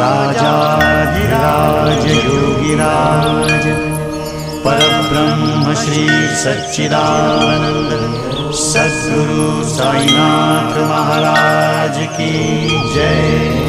राजाधिराज योगिराज परब्रह्म श्री सच्चिदानंद सद्गुरु साईनाथ महाराज की जय।